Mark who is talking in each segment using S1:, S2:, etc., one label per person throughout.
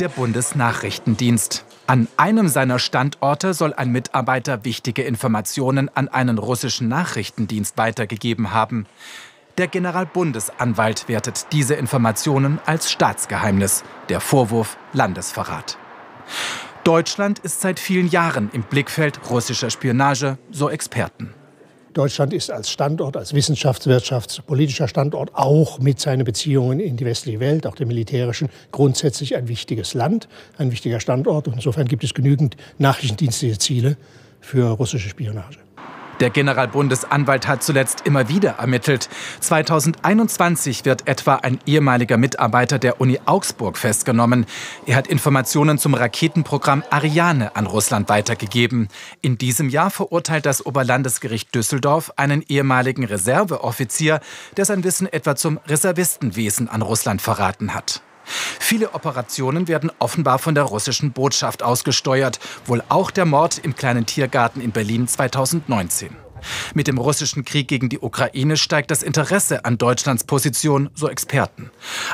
S1: Der Bundesnachrichtendienst. An einem seiner Standorte soll ein Mitarbeiter wichtige Informationen an einen russischen Nachrichtendienst weitergegeben haben. Der Generalbundesanwalt wertet diese Informationen als Staatsgeheimnis. Der Vorwurf Landesverrat. Deutschland ist seit vielen Jahren im Blickfeld russischer Spionage, so Experten.
S2: Deutschland ist als Standort, als Wissenschafts-, Wirtschafts-, politischer Standort auch mit seinen Beziehungen in die westliche Welt, auch der militärischen, grundsätzlich ein wichtiges Land, ein wichtiger Standort. Und insofern gibt es genügend nachrichtendienstliche Ziele für russische Spionage.
S1: Der Generalbundesanwalt hat zuletzt immer wieder ermittelt. 2021 wird etwa ein ehemaliger Mitarbeiter der Uni Augsburg festgenommen. Er hat Informationen zum Raketenprogramm Ariane an Russland weitergegeben. In diesem Jahr verurteilt das Oberlandesgericht Düsseldorf einen ehemaligen Reserveoffizier, der sein Wissen etwa zum Reservistenwesen an Russland verraten hat. Viele Operationen werden offenbar von der russischen Botschaft ausgesteuert, wohl auch der Mord im kleinen Tiergarten in Berlin 2019. Mit dem russischen Krieg gegen die Ukraine steigt das Interesse an Deutschlands Position, so Experten.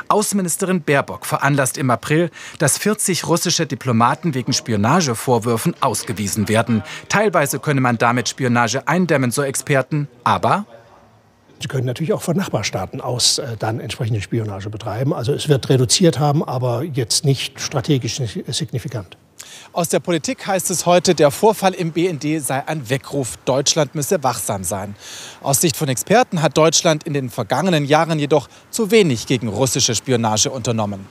S1: Außenministerin Baerbock veranlasst im April, dass 40 russische Diplomaten wegen Spionagevorwürfen ausgewiesen werden. Teilweise könne man damit Spionage eindämmen, so Experten, aber
S2: Sie können natürlich auch von Nachbarstaaten aus äh, dann entsprechende Spionage betreiben. Also es wird reduziert haben, aber jetzt nicht strategisch signifikant.
S1: Aus der Politik heißt es heute, der Vorfall im BND sei ein Weckruf. Deutschland müsse wachsam sein. Aus Sicht von Experten hat Deutschland in den vergangenen Jahren jedoch zu wenig gegen russische Spionage unternommen.